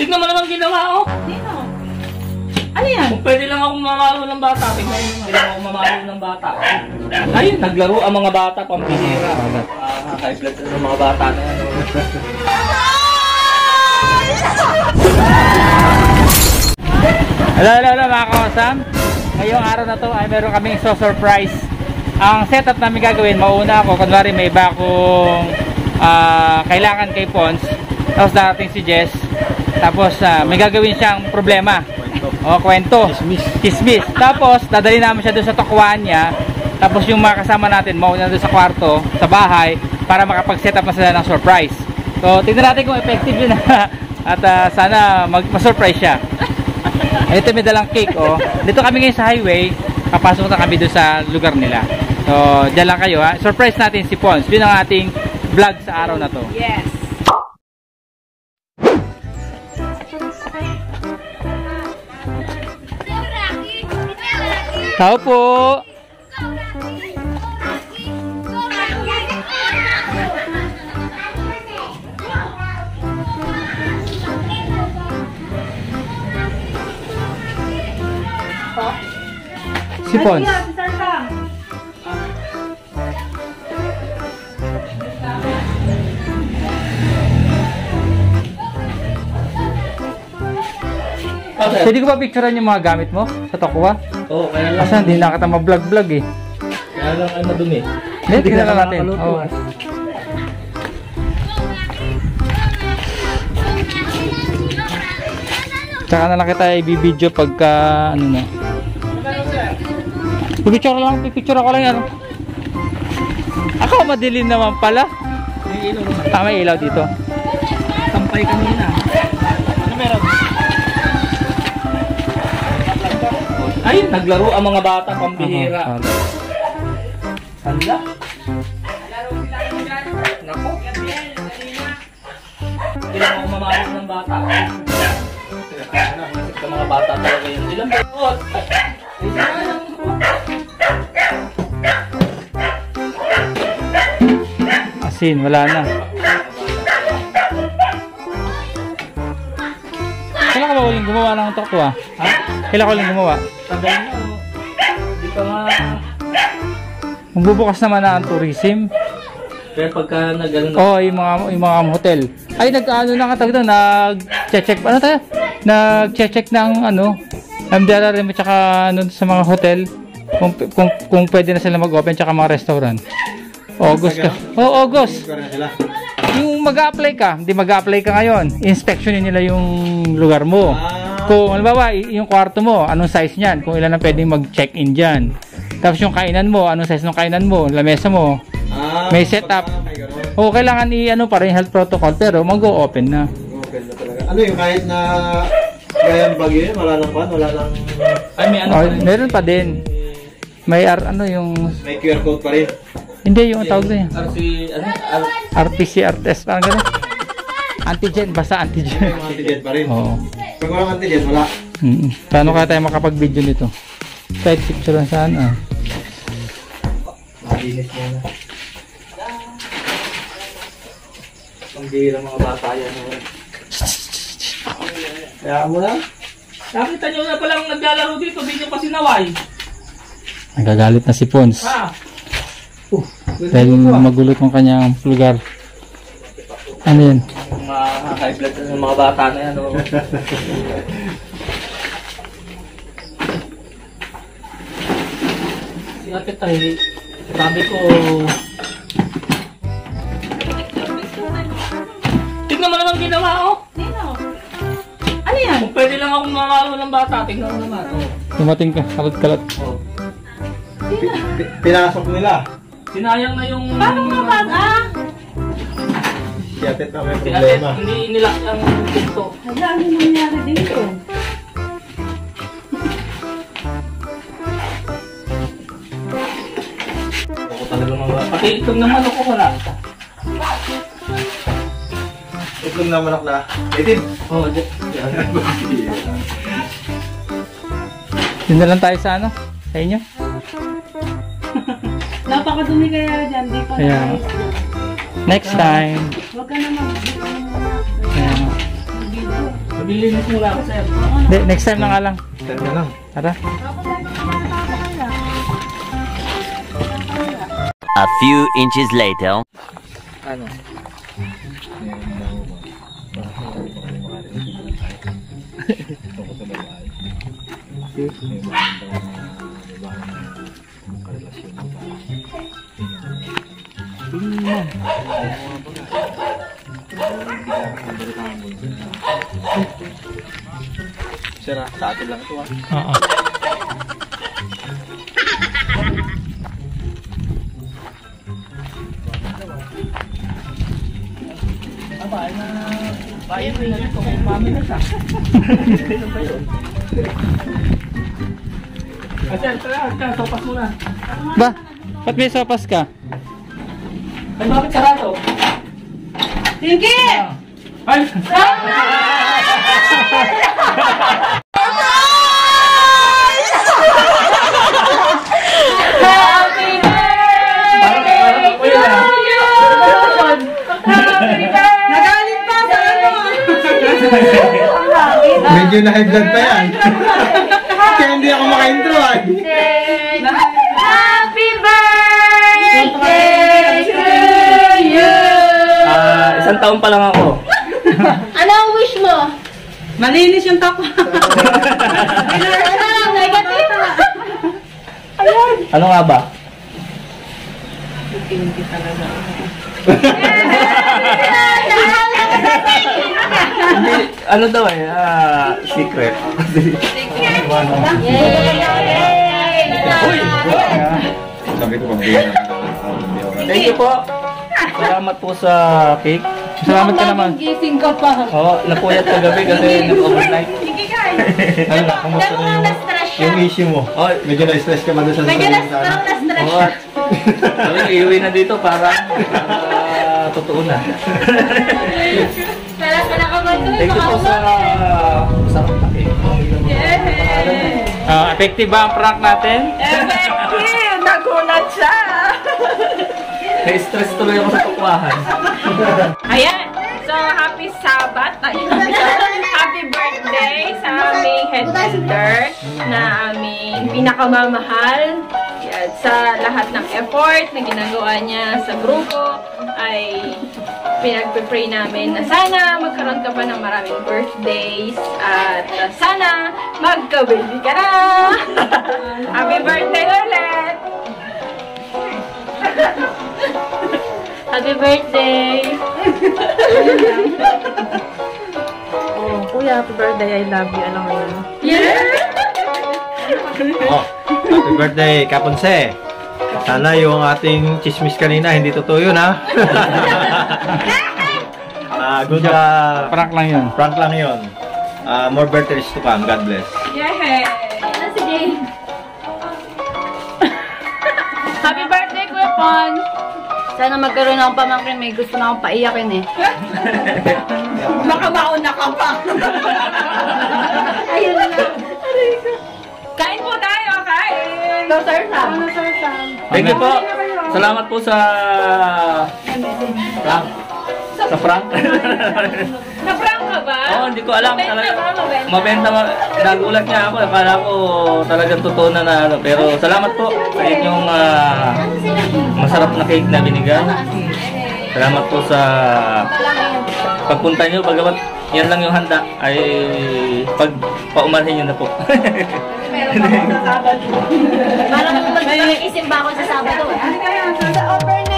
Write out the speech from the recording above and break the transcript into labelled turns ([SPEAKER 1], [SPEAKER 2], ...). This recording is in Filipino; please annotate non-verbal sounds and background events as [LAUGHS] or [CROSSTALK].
[SPEAKER 1] Tignan mo naman ginawa, oh.
[SPEAKER 2] Sino? Ano yan?
[SPEAKER 1] Kung pwede lang akong mamalo ng bata, tignan mo naman. Pwede lang akong mamalo ng bata. Ayun, naglaro ang mga bata, pampihira. Ah, high blood na ng mga bata na yan.
[SPEAKER 3] Hello, hello, hello mga kasam. Ngayong araw na to ay meron kaming so surprise. Ang setup namin gagawin, mauna ako, kunwari may iba akong ah, kailangan kay Pons. Tapos darating si Jess. Tapos ah, may gagawin siyang problema. O, kwento. Chismis. Chismis. Tapos, dadali namin siya doon sa tokwaan niya. Tapos yung mga kasama natin, mauna doon sa kwarto, sa bahay, para makapag-set up na sila ng surprise. So, tignan natin kung effective yun. [LAUGHS] At ah, sana mag- ma-surprise siya. Ito may dalang cake, oh. Dito kami ngayon sa highway. Papasok na kami doon sa lugar nila. So, dyan lang kayo, ha. Surprise natin si Pons. Yun ang ating vlog sa araw na to.
[SPEAKER 2] Yes.
[SPEAKER 3] Tao po! Si Pons. Pwede ko pa picturean yung mga gamit mo sa Tokwa?
[SPEAKER 1] Oo, kaya lang.
[SPEAKER 3] Kasi hindi na kita ma-vlog-vlog eh.
[SPEAKER 1] Kaya lang ay madumi.
[SPEAKER 3] Hindi, tingnan lang natin. Oh. Tsaka na lang kita i-video pagka ano na. Pipicture lang, pipicture ako lang yan. Ako madilim naman pala.
[SPEAKER 1] May ilaw.
[SPEAKER 3] Ah, may ilaw dito.
[SPEAKER 1] Sampay kanina. Ano Ayun, naglaro ang mga bata, pambihira. Sanda? Nako. Hindi lang ako mamalo ng bata. Sa mga bata talaga yun. Ilang ay, ay, sayang.
[SPEAKER 3] Asin, wala na. Kailan ka ba uling gumawa ng tokwa?
[SPEAKER 1] Ha?
[SPEAKER 3] Kailan ka uling gumawa?
[SPEAKER 1] Tagal na. oh. Hindi pa nga.
[SPEAKER 3] Magbubukas naman na ang tourism.
[SPEAKER 1] Pero pagka nag-ano na.
[SPEAKER 3] Oo, oh, yung mga yung mga hotel. Ay nag-ano na katawag doon, nag-check ano tayo? Nag-check ng ano, MDR rin tsaka ano sa mga hotel kung kung, kung pwede na sila mag-open tsaka mga restaurant. August ka. Oh, August. Yung mag-apply ka, hindi mag-apply ka ngayon. Inspectionin nila yung lugar mo. Kung halimbawa, yung kwarto mo, anong size niyan? Kung ilan ang pwedeng mag-check-in diyan. Tapos yung kainan mo, anong size ng kainan mo, lamesa mo. May setup. O kailangan i-ano pa rin health protocol pero mag-o-open na.
[SPEAKER 4] Okay na talaga. Ano yung kahit na ngayon bagyo yun, wala lang pan, wala lang
[SPEAKER 1] Ay, may ano
[SPEAKER 3] Oh,
[SPEAKER 1] pa rin.
[SPEAKER 3] meron pa din. May R, ano yung
[SPEAKER 4] may QR code pa rin.
[SPEAKER 3] hindi yung tawag na yun.
[SPEAKER 1] RC, ano? R
[SPEAKER 3] RPCR test parang ganun. Antigen, basta antigen.
[SPEAKER 4] Antigen pa rin.
[SPEAKER 3] Oo.
[SPEAKER 4] Pag walang antigen, wala.
[SPEAKER 3] Mm. Paano kaya tayo makapag-video nito? Side picture lang saan ah.
[SPEAKER 1] Malinis mo na. Ang bihira mga bata yan. oh.
[SPEAKER 4] Kaya mo na.
[SPEAKER 1] Nakita nyo na palang naglalaro dito, di nyo pa sinaway.
[SPEAKER 3] Nagagalit na si Pons.
[SPEAKER 1] Ha?
[SPEAKER 3] Dahil magulo tong kanyang lugar. Ano yun?
[SPEAKER 1] Mga high blood na ng mga bata na yan. Oh. si ate tayo, sabi ko, tignan mo naman ginawa, oh.
[SPEAKER 2] Sino? Ano yan?
[SPEAKER 1] Kung pwede lang akong mamalo ng bata, tignan mo naman, oh.
[SPEAKER 3] Dumating ka, kalat-kalat.
[SPEAKER 1] oh.
[SPEAKER 4] Pi- Pinasok nila.
[SPEAKER 1] Sinayang na yung...
[SPEAKER 2] Paano mga bag? Ah!
[SPEAKER 4] Si ate na may
[SPEAKER 1] Si ate,
[SPEAKER 4] problema.
[SPEAKER 1] hindi nilak ang pinto.
[SPEAKER 2] Hala, ano nangyari dito?
[SPEAKER 1] Ako talaga mga. Pati itong naman ako wala.
[SPEAKER 4] Itlog na manok na. Itin.
[SPEAKER 1] Oh, di.
[SPEAKER 3] Yun na lang tayo sa ano? Sa inyo?
[SPEAKER 2] Napakadumi kaya dyan. Di pa na
[SPEAKER 3] next time.
[SPEAKER 2] Huwag ka na mag-
[SPEAKER 3] Kaya,
[SPEAKER 2] mag-video.
[SPEAKER 1] Maglilinis muna ako, sir.
[SPEAKER 3] Hindi, next time na nga lang.
[SPEAKER 4] Tayo na lang.
[SPEAKER 3] Tara.
[SPEAKER 5] A few inches later.
[SPEAKER 3] Ano? [LAUGHS]
[SPEAKER 4] Sira, sa atin lang ito ah.
[SPEAKER 3] Oo.
[SPEAKER 1] Bayan mo na ito kung mami na siya. Ano ba yun? Tara, tara, sopas muna.
[SPEAKER 3] Ba? Ba't may sopas ka?
[SPEAKER 1] Ay, bakit sarado?
[SPEAKER 2] Sige!
[SPEAKER 1] Ay!
[SPEAKER 2] Ano?
[SPEAKER 4] Medyo na high blood pa yan. Kaya hindi ako maka-intro ah.
[SPEAKER 1] Taon pa lang ako. [LAUGHS]
[SPEAKER 6] Ano ang wish mo?
[SPEAKER 2] Malinis yung takwa.
[SPEAKER 6] Ano? Negative?
[SPEAKER 1] Ano nga ba? Hindi, ano daw eh, ah, secret.
[SPEAKER 4] Sabi ko pag na
[SPEAKER 1] Thank you po. Salamat po sa cake.
[SPEAKER 3] Salamat ka naman.
[SPEAKER 6] Gising ka pa.
[SPEAKER 1] Oo, napuyat kagabi kasi nag-overnight.
[SPEAKER 4] Ano na, kamusta na yung, issue mo?
[SPEAKER 1] Oh,
[SPEAKER 4] Medyo na-stress ka ba doon sa
[SPEAKER 6] Medyo
[SPEAKER 4] ano?
[SPEAKER 6] na-stress na-stress
[SPEAKER 1] oo. Sabi, iuwi na dito para ah, totoo na.
[SPEAKER 6] Wala ka na ka ba ito?
[SPEAKER 1] Thank you po sa sarap na.
[SPEAKER 3] Ah, effective ba ang prank natin?
[SPEAKER 2] Nagulat siya.
[SPEAKER 1] Na-stress tuloy ako sa tukwahan. [LAUGHS]
[SPEAKER 2] Ayan. So, happy. Ayun. [LAUGHS] happy birthday sa aming headmaster na aming pinakamamahal. Yan, sa lahat ng effort na ginagawa niya sa grupo ay pinagpe-pray namin na sana magkaroon ka pa ng maraming birthdays at sana magka-baby ka na! [LAUGHS] happy birthday ulit!
[SPEAKER 6] Happy birthday!
[SPEAKER 2] Oh, kuya, happy birthday. I love you. Alam mo yun.
[SPEAKER 4] Oh, happy birthday, Kaponse. Sana yung ating chismis kanina, hindi totoo yun ha. [LAUGHS] Ah, good uh,
[SPEAKER 3] Prank lang yun.
[SPEAKER 4] prank lang yun. Ah, more birthdays to come. God bless.
[SPEAKER 2] Yay! [LAUGHS] Happy birthday, Kuya Pon!
[SPEAKER 6] Sana magkaroon akong pamangkin. May gusto na akong paiyakin eh. [LAUGHS]
[SPEAKER 2] Baka mauna ka pa. [LAUGHS]
[SPEAKER 6] Ayun na.
[SPEAKER 2] Kain po tayo, kain!
[SPEAKER 6] Go, sir, Sam.
[SPEAKER 1] Thank you po. Salamat po sa prank. Sa prank.
[SPEAKER 2] Na-prank [LAUGHS] ka ba?
[SPEAKER 1] Oo, hindi ko alam.
[SPEAKER 2] Mabenta
[SPEAKER 1] Talaga,
[SPEAKER 2] ba? Mabenta?
[SPEAKER 1] mabenta. ma- Nagulat nga ako. Akala ko talagang totoo na na ano. Pero salamat po sa inyong ah, masarap na cake na binigay. Salamat po sa pagpunta nyo. Bagamat yan lang yung handa ay pag paumanhin nyo na po. [LAUGHS]
[SPEAKER 6] Parang mag-isim ba ako sa Sabado?
[SPEAKER 2] Ano kaya? Sa offer